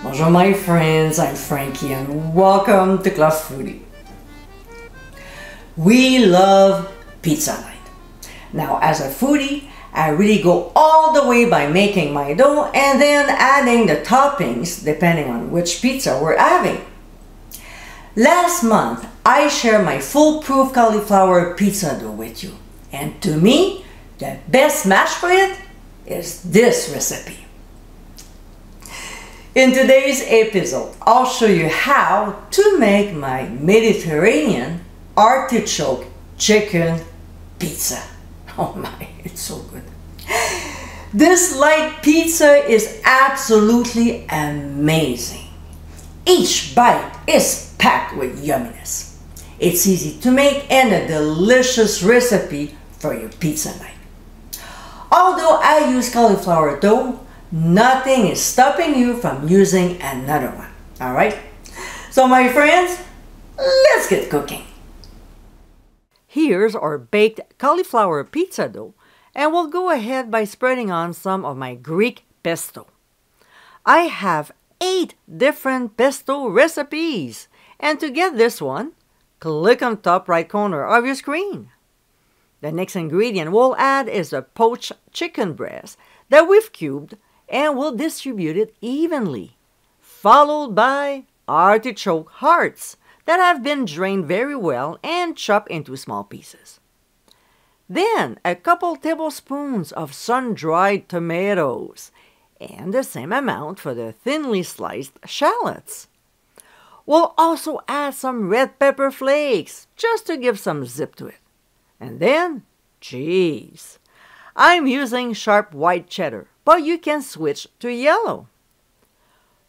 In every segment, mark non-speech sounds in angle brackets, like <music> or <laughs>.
Bonjour, my friends. I'm Frankie, and welcome to Club Foody. We love pizza night. Now, as a foodie, I really go all the way by making my dough and then adding the toppings depending on which pizza we're having. Last month, I shared my foolproof cauliflower pizza dough with you. And to me, the best match for it is this recipe. In today's episode, I'll show you how to make my Mediterranean artichoke chicken pizza. <laughs> Oh my, it's so good. This light pizza is absolutely amazing. Each bite is packed with yumminess. It's easy to make and a delicious recipe for your pizza night. Although I use cauliflower dough, nothing is stopping you from using another one. Alright? So my friends, let's get cooking. Here's our baked cauliflower pizza dough and we'll go ahead by spreading on some of my Greek pesto. I have eight different pesto recipes and to get this one, click on top right corner of your screen. The next ingredient we'll add is a poached chicken breast that we've cubed and we'll distribute it evenly, followed by artichoke hearts that have been drained very well and chopped into small pieces. Then a couple tablespoons of sun-dried tomatoes and the same amount for the thinly sliced shallots. We'll also add some red pepper flakes just to give some zip to it. And then cheese. I'm using sharp white cheddar, but you can switch to yellow.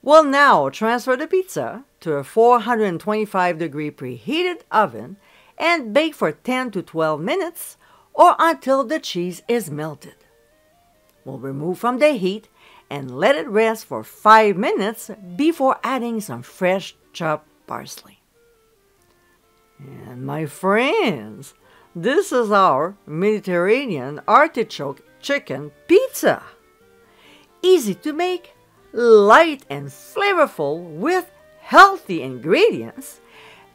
We'll now transfer the pizza to a 425 degree preheated oven and bake for 10 to 12 minutes or until the cheese is melted. We'll remove from the heat and let it rest for 5 minutes before adding some fresh chopped parsley. And my friends, this is our Mediterranean artichoke chicken pizza. Easy to make, light and flavorful with healthy ingredients,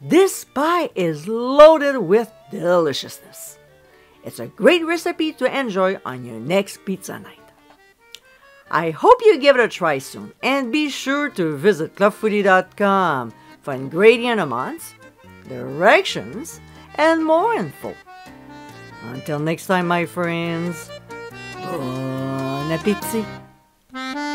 this pie is loaded with deliciousness. It's a great recipe to enjoy on your next pizza night. I hope you give it a try soon and be sure to visit clubfoody.com for ingredient amounts, directions, and more info. Until next time, my friends, bon appetit! Bye.